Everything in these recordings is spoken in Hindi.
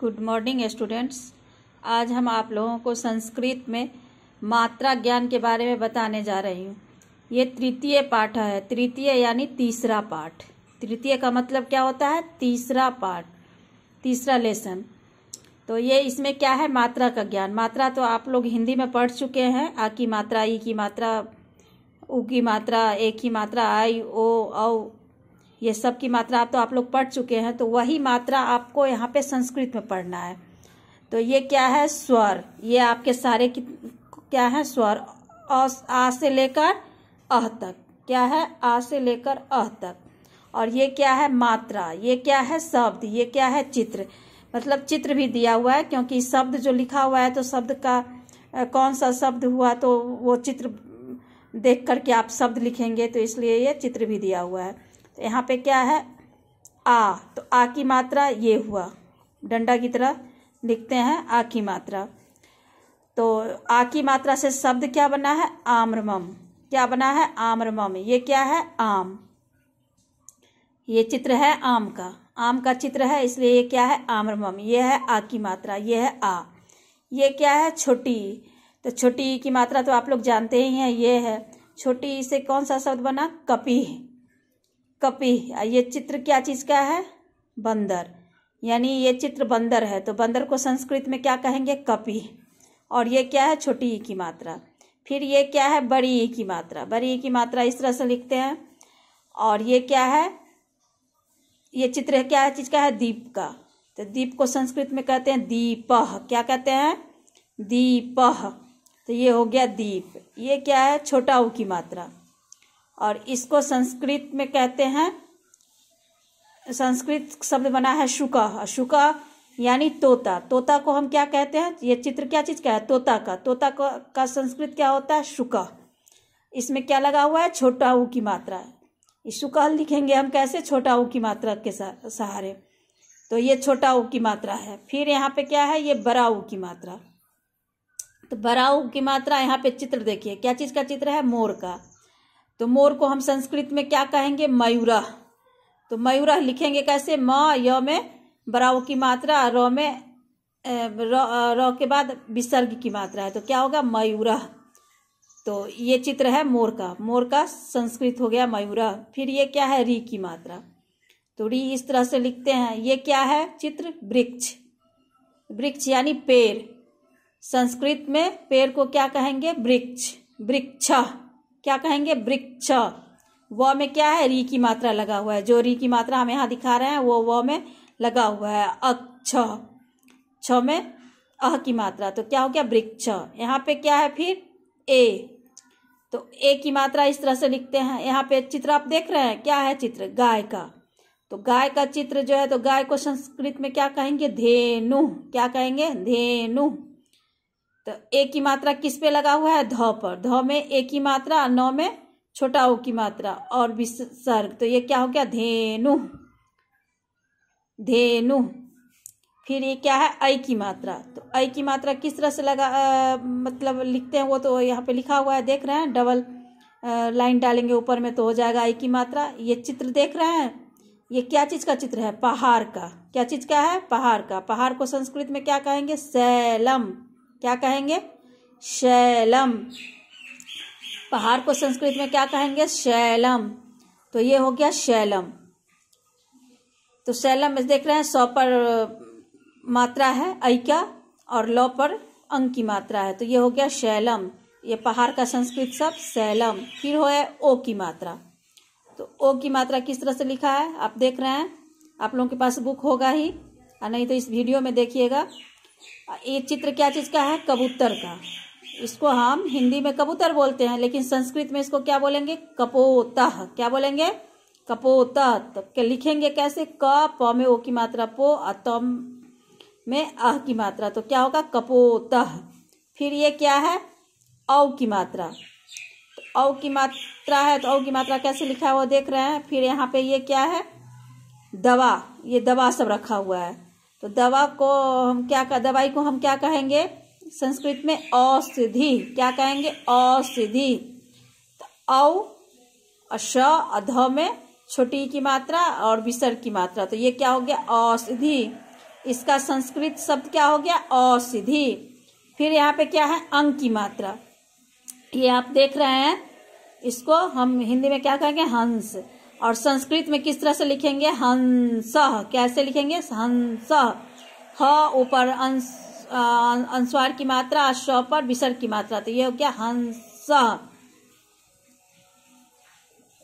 गुड मॉर्निंग स्टूडेंट्स आज हम आप लोगों को संस्कृत में मात्रा ज्ञान के बारे में बताने जा रही हूँ। ये तृतीय पाठ है। तृतीय यानी तीसरा पाठ। तृतीय का मतलब क्या होता है? तीसरा पाठ। तीसरा लेसन तो ये इसमें क्या है? मात्रा का ज्ञान। मात्रा तो आप लोग हिंदी में पढ़ चुके हैं। आ की मात्रा, ई की मात्रा, उ की मात्रा, ए की मात्रा, आई, ओ, औ ये सब की मात्रा आप तो आप लोग पढ़ चुके हैं तो वही मात्रा आपको यहाँ पे संस्कृत में पढ़ना है। तो ये क्या है? स्वर। ये आपके सारे की, क्या है? स्वर। आ से लेकर अह तक। क्या है? आ से लेकर अह तक। और ये क्या है? मात्रा। ये क्या है? शब्द। ये क्या है? चित्र। मतलब चित्र भी दिया हुआ है, क्योंकि शब्द जो लिखा हुआ है तो शब्द का कौन सा शब्द हुआ तो वो चित्र देख करके आप शब्द लिखेंगे तो इसलिए ये चित्र भी दिया हुआ है। तो यहाँ पे क्या है? आ तो आ की मात्रा ये हुआ। डंडा की तरह लिखते हैं आ की मात्रा। तो आ की मात्रा से शब्द क्या बना है? आम्रमम। क्या बना है? आम्रमम। ये क्या है? आम। ये चित्र है आम का। आम का चित्र है, इसलिए ये क्या है? आम्रमम। ये है आ की मात्रा। ये है आ। ये क्या है? छोटी। तो छोटी की मात्रा तो आप लोग जानते ही हैं, ये है। छोटी से कौन सा शब्द बना? कपी। कपी। ये चित्र क्या चीज़ का है? बंदर। यानी ये चित्र बंदर है तो बंदर को संस्कृत में क्या कहेंगे? कपी। और ये क्या है? छोटी ई की मात्रा। फिर ये क्या है? बड़ी ई की मात्रा। बड़ी ई की मात्रा इस तरह से लिखते हैं। और ये क्या है? ये चित्र है, क्या चीज़ का है? दीप का। तो दीप को संस्कृत में कहते हैं दीपह। क्या कहते हैं? दीपह। तो ये हो गया दीप। ये क्या है? छोटा ऊ की मात्रा। और इसको संस्कृत में कहते हैं संस्कृत शब्द बना है शुका शुका यानी तोता। तोता को हम क्या कहते हैं? ये चित्र क्या चीज़ का है? तोता का। तोता का, का संस्कृत क्या होता है? शुका। इसमें क्या लगा हुआ है? छोटा ऊ की मात्रा इस शुका लिखेंगे हम कैसे? छोटा ऊ की मात्रा के सहारे। तो ये छोटा ऊ की मात्रा है। फिर यहाँ पे क्या है? ये बड़ा ऊ की मात्रा। तो बड़ा ऊ की मात्रा यहाँ पे चित्र देखिए। क्या चीज़ का चित्र है? मोर का। तो मोर को हम संस्कृत में क्या कहेंगे? मयूरा। तो मयूरा लिखेंगे कैसे? म, य में बराव की मात्रा, र में र के बाद विसर्ग की मात्रा है। तो क्या होगा? मयूरा। तो ये चित्र है मोर का। मोर का संस्कृत हो गया मयूरा। फिर ये क्या है? री की मात्रा। तो री इस तरह से लिखते हैं। ये क्या है? चित्र वृक्ष। वृक्ष यानी पेड़। संस्कृत में पेड़ को क्या कहेंगे? वृक्ष। वृक्ष। क्या कहेंगे? वृक्ष। व में क्या है? री की मात्रा लगा हुआ है। जो री की मात्रा हम यहाँ दिखा रहे हैं, वो व में लगा हुआ है। अक्ष। छ में अह की मात्रा। तो क्या हो गया? वृक्ष। यहाँ पे क्या है फिर? ए। तो ए की मात्रा इस तरह से लिखते हैं। यहाँ पे चित्र आप देख रहे हैं, क्या है चित्र? गाय का। तो गाय का चित्र जो है तो गाय को संस्कृत में क्या कहेंगे? धेनु। क्या कहेंगे? धेनु। तो ए की मात्रा किस पे लगा हुआ है? ध पर। ध में ए की मात्रा नौ में छोटा ओ की मात्रा और विसर्ग। तो ये क्या हो गया? धेनु। धेनु। फिर ये क्या है? ऐ की मात्रा। तो ऐ की मात्रा किस तरह से लगा आ, मतलब लिखते हैं वो तो यहाँ पे लिखा हुआ है देख रहे हैं? डबल लाइन डालेंगे ऊपर में तो हो जाएगा ऐ की मात्रा। ये चित्र देख रहे हैं? ये क्या चीज़ का चित्र है? पहाड़ का। क्या चीज़ का है? पहाड़ का। पहाड़ को संस्कृत में क्या कहेंगे? सैलम। क्या कहेंगे? शैलम। पहाड़ को संस्कृत में क्या कहेंगे? शैलम। तो ये हो गया शैलम। तो शैलम में देख रहे हैं, सौ पर मात्रा है ऐका और लौ पर अंक की मात्रा है। तो ये हो गया शैलम। ये पहाड़ का संस्कृत शब्द शैलम। फिर हो है ओ की मात्रा। तो ओ की मात्रा किस तरह से लिखा है? आप देख रहे हैं। आप लोगों के पास बुक होगा ही। नहीं तो इस वीडियो में देखिएगा। ये चित्र क्या चीज़ का है? कबूतर का। इसको हम हिंदी में कबूतर बोलते हैं, लेकिन संस्कृत में इसको क्या बोलेंगे? कपोतः। क्या बोलेंगे? कपोतः। तो लिखेंगे कैसे? क, प में ओ की मात्रा, पो तम में अह की मात्रा। तो क्या होगा? कपोतः। फिर ये क्या है? औ की मात्रा। तो औ की मात्रा है तो औ की मात्रा कैसे लिखा है वो देख रहे हैं। फिर यहाँ पे ये क्या है? दवा। ये दवा सब रखा हुआ है। तो दवा को हम क्या कर दवाई को हम क्या कहेंगे? संस्कृत में औषधि। क्या कहेंगे? औषधि। तो औ, अश, अध में छोटी की मात्रा और विसर्ग की मात्रा। तो ये क्या हो गया? औषधि। इसका संस्कृत शब्द क्या हो गया? औषधि। फिर यहाँ पे क्या है? अंक की मात्रा। ये आप देख रहे हैं। इसको हम हिंदी में क्या कहेंगे? हंस। और संस्कृत में किस तरह से लिखेंगे? हंस कैसे लिखेंगे? हंस ह ऊपर अनुस्वार की मात्रा श पर विसर्ग की मात्रा। तो ये हो गया हंस।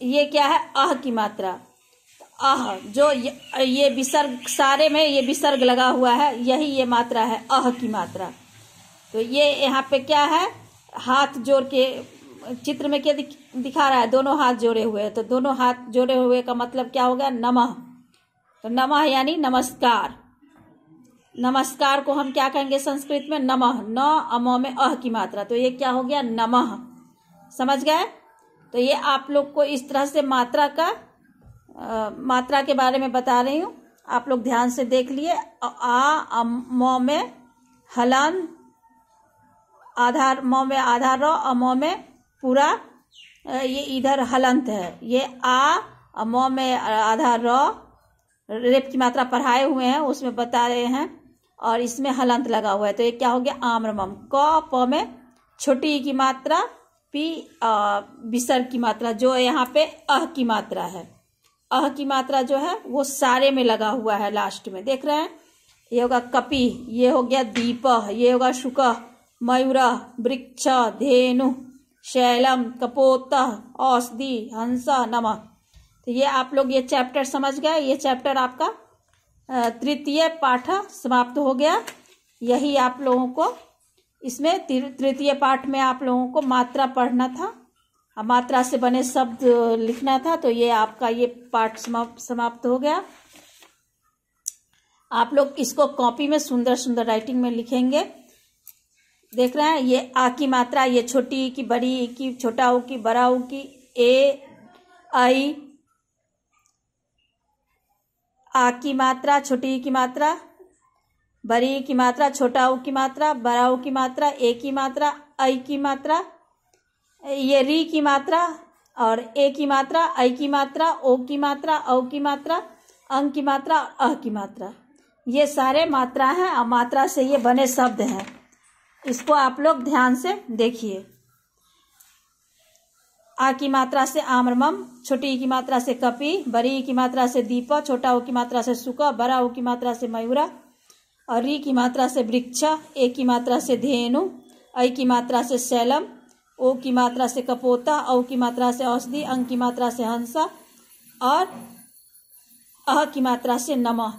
ये क्या है? अह की मात्रा। अह जो ये, ये विसर्ग सारे में ये विसर्ग लगा हुआ है यही ये मात्रा है अह की मात्रा। तो ये यहाँ पे क्या है? हाथ जोड़ के चित्र में क्या दिख, रहा है? दोनों हाथ जोड़े हुए हैं। तो दोनों हाथ जोड़े हुए का मतलब क्या हो गया नमः। तो नमः यानी नमस्कार। नमस्कार को हम क्या कहेंगे संस्कृत में? नमः। न अम में अह की मात्रा। तो ये क्या हो गया? नमः। समझ गए? तो ये आप लोग को इस तरह से मात्रा का आ, मात्रा के बारे में बता रही हूँ। आप लोग ध्यान से देख लिए। आ म में हलन आधार म में आधार रो अमो में पूरा ये इधर हलंत है। ये आ म में आधार रो, रेप की मात्रा पढ़ाए हुए हैं, उसमें बता रहे हैं, और इसमें हलंत लगा हुआ है। तो ये क्या हो गया? आम्रमम। क, प में छोटी की मात्रा, पी विसर्ग की मात्रा, जो यहाँ पे अह की मात्रा है। अह की मात्रा जो है, वो सारे में लगा हुआ है लास्ट में। देख रहे हैं? ये होगा कपि, ये हो गया दीप, ये होगा शुक, मयूर, वृक्ष, धेनु। शैलम कपोत औषधि, हंसा, नम। तो ये आप लोग ये चैप्टर समझ गए, ये चैप्टर आपका तृतीय पाठ समाप्त हो गया। यही आप लोगों को इसमें तृतीय पाठ में आप लोगों को मात्रा पढ़ना था। मात्रा से बने शब्द लिखना था तो ये आपका ये पाठ समाप्त हो गया। आप लोग इसको कॉपी में सुंदर सुंदर राइटिंग में लिखेंगे। देख रहे हैं ये आ की मात्रा ये छोटी की बड़ी की छोटा हो की बड़ा हो की ए आई आ की मात्रा छोटी की मात्रा बड़ी की मात्रा छोटा ऊ की मात्रा बड़ा ऊ की मात्रा ए की मात्रा आई की मात्रा ये री की मात्रा और ए की मात्रा आई की मात्रा ओ की मात्रा औ की मात्रा अंग की मात्रा अह की मात्रा ये सारे मात्रा हैं और मात्रा से ये बने शब्द हैं इसको आप लोग ध्यान से देखिए आ की मात्रा से आम्रमम छोटी की मात्रा से कपि बड़ी की मात्रा से दीप छोटा ओ की मात्रा से सुक बड़ा ओ की मात्रा से मयूरा और री की मात्रा से वृक्ष ए की मात्रा से धेनु ऐ की मात्रा से शैलम ओ की मात्रा से कपोता औ की मात्रा से औषधि अंग की मात्रा से हंसा और अह की मात्रा से नमः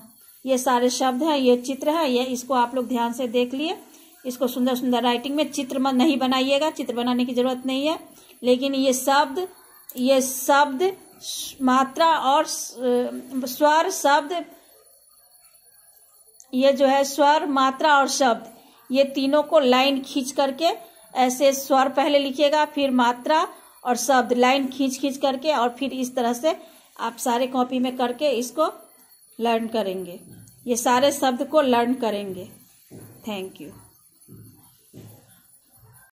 ये सारे शब्द हैं ये चित्र है ये इसको आप लोग ध्यान से देख लिए इसको सुंदर सुंदर राइटिंग में चित्र में नहीं बनाइएगा, चित्र बनाने की ज़रूरत नहीं है। लेकिन ये शब्द ये शब्द मात्रा और स्वर शब्द, ये जो है स्वर, मात्रा और शब्द, ये तीनों को लाइन खींच करके ऐसे स्वर पहले लिखिएगा, फिर मात्रा और शब्द लाइन खींच खींच करके और फिर इस तरह से आप सारे कॉपी में करके इसको लर्न करेंगे। ये सारे शब्द को लर्न करेंगे। Thank you